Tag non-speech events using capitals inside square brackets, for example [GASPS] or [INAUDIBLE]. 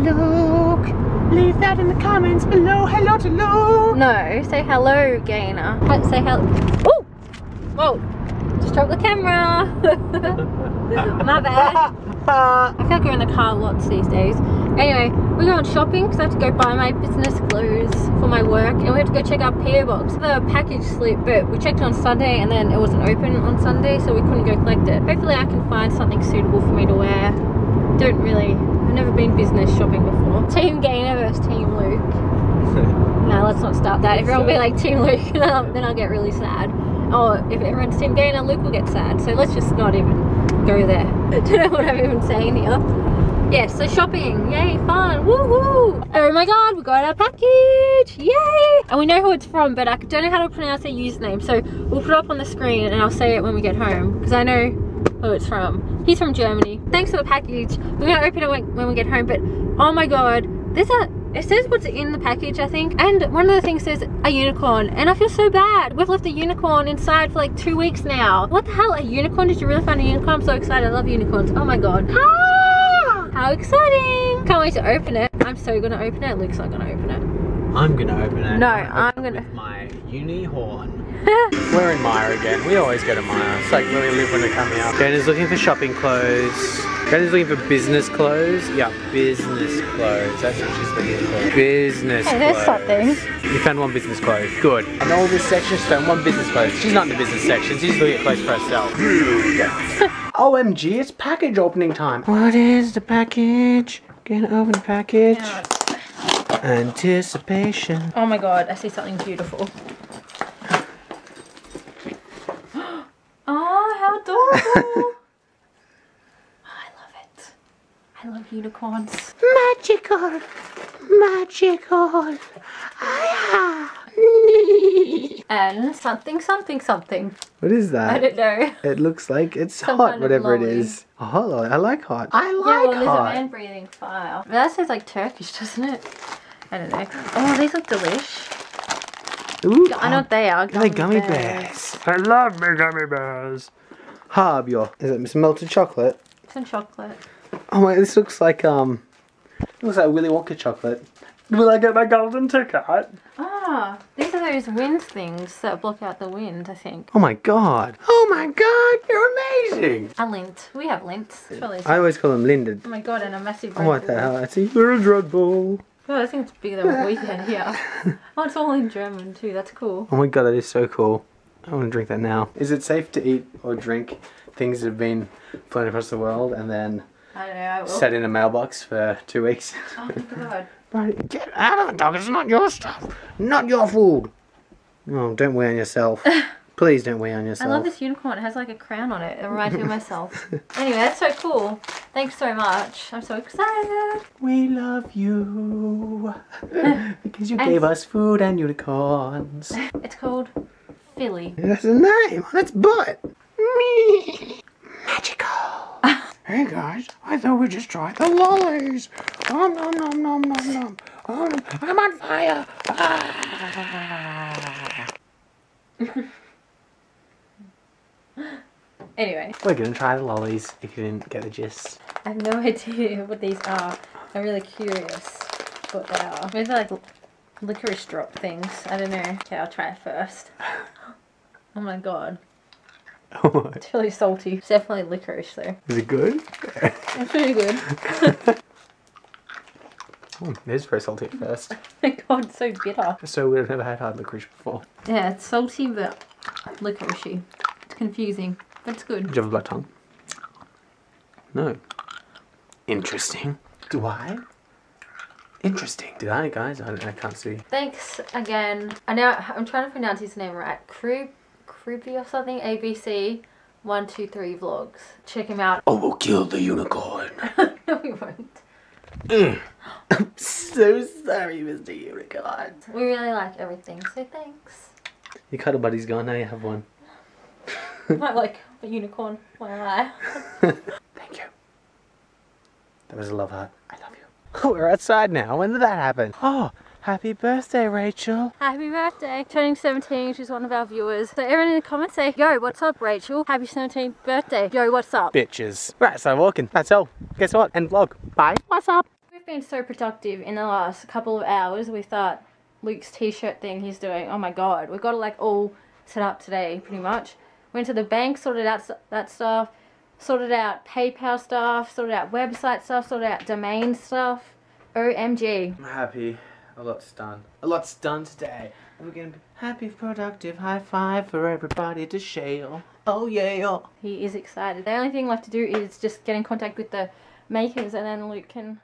Luke. Leave that in the comments below. Hello to Luke. No, say hello, Gaynor. Say hello. Oh! Whoa! Just dropped the camera. [LAUGHS] My bad. I feel like we're in the car lots these days. Anyway, we're going shopping because I have to go buy my business clothes for my work and we have to go check our PO box. The package slip, but we checked on Sunday and then it wasn't open on Sunday so we couldn't go collect it. Hopefully I can find something suitable for me to wear. Don't really, never been business shopping before. [LAUGHS] Team Gaynor versus Team Luke. [LAUGHS] No, let's not start that. If everyone will be like Team Luke, [LAUGHS] then I'll, then I'll get really sad. Or if everyone's Team Gaynor, Luke will get sad. So let's just not even go there. I don't know what I'm even saying here. Yes, so shopping, yay, fun, woohoo! Oh my god, we got our package, yay! And we know who it's from, but I don't know how to pronounce their username, so we'll put it up on the screen and I'll say it when we get home, because I know who it's from. He's from Germany. Thanks for the package. We're gonna open it when, when we get home, but oh my god, there's a it says what's in the package I think and one of the things says a unicorn and I feel so bad. We've left a unicorn inside for like two weeks now. What the hell a unicorn? Did you really find a unicorn? I'm so excited. I love unicorns. Oh my god. Ah, how exciting! Can't wait to open it. I'm so gonna open it. Luke's not gonna open it I'm gonna open it. No, I'm I'm gonna- With my uni horn. [LAUGHS] We're in Myer again. We always go to Myer. It's like where we live when they're coming up. Dana's looking for shopping clothes. Dana's looking for business clothes. Yeah, business clothes. That's what she's looking for. Business Hey, there's clothes. something. You found one business clothes. Good. And all this section, she found one business clothes. She's not in the business section. She's looking at clothes for herself. OMG, [LAUGHS] it's package opening time. What is the package? Gonna open the package. Anticipation. Oh my god, I see something beautiful. [GASPS] oh, how adorable! [LAUGHS] Oh, I love it. I love unicorns. Magical. Magical. Ah. And something, something, something. What is that? I don't know. It looks like it's Some hot, kind of whatever it lolly. is. Oh, hello. I like hot. I yeah, like hot. there's a hot. man breathing fire. That says like Turkish, doesn't it? I don't know. Oh, these look delish. Ooh, I know what they are. They're gummy bears. I love my gummy bears. Haribo. Is it some melted chocolate? Some chocolate. Oh my, this looks like um, looks like Willy Wonka chocolate. Will I get my golden ticket? Ah, these are those wind things that block out the wind, I think. Oh my god. Oh my god, you're amazing. A Lindt. We have Lindts. It's I always call them Linda. Oh my god, and a massive Oh, what the hell? That's a a drug ball. Oh, that thing's bigger than what we had [LAUGHS] here. Oh, it's all in German too. That's cool. Oh my god, that is so cool. I want to drink that now. Is it safe to eat or drink things that have been flown across the world and then I don't know. I will. set in a mailbox for two weeks? Oh my god. [LAUGHS] Right, get out of the dog. It's not your stuff. Not your food. Oh, don't weigh on yourself. [LAUGHS] Please don't weigh on yourself. I love this unicorn. It has like a crown on it. It reminds me of myself. [LAUGHS] anyway, that's so cool. Thanks so much. I'm so excited. We love you [LAUGHS] because you [LAUGHS] And- gave us food and unicorns. It's called Philly. That's a name. That's butt. Me. Magical. hey guys, I thought we'd just tried the lollies. Nom nom nom nom nom nom. Oh, I'm on fire. Ah. Anyway, We're gonna try the lollies if you didn't get the gist. I have no [LAUGHS] idea what these are. I'm really curious what they are. Maybe like licorice drop things. I don't know. Okay, I'll try it first. [LAUGHS] Oh my god. What? It's really salty. It's definitely licorice though. Is it good? It's pretty good. Oh, [LAUGHS] it is very salty at first. oh my god, it's so bitter. So we've never had hard licorice before. Yeah, it's salty but licoricey. It's confusing, but it's good. Did you have a black tongue? No. Interesting. Do I? Interesting. Did I, guys? I, I can't see. Thanks again. I know I'm trying to pronounce his name right. Krub, Kruby or something. ABC. One two three vlogs. Check him out. Oh, we'll kill the unicorn. [LAUGHS] no, we won't. I'm mm. [COUGHS] so sorry, Mr. Unicorn. We really like everything, so thanks. Your cuddle buddy's gone, now you have one. [LAUGHS] I like a unicorn. Why am I? [LAUGHS] Thank you. That was a love heart. I love you. [LAUGHS] We're outside now. When did that happen? Oh, happy birthday, Rachel. Happy birthday. Turning 17, she's one of our viewers. So everyone in the comments say, Yo, what's up, Rachel? Happy 17th birthday. Yo, what's up? Bitches. Right, so I'm walking. That's all. Guess what? End vlog. Bye. What's up? We've been so productive in the last couple of hours with that Luke's t-shirt thing he's doing. Oh my god, we've got it like all set up today, pretty much. Went to the bank, sorted out that stuff, sorted out PayPal stuff, sorted out website stuff, sorted out domain stuff. OMG. I'm happy. A lot's done. A lot's done today. And we're gonna be happy, productive. High five for everybody to share. Oh yeah. He is excited. The only thing left to do is just get in contact with the makers and then Luke can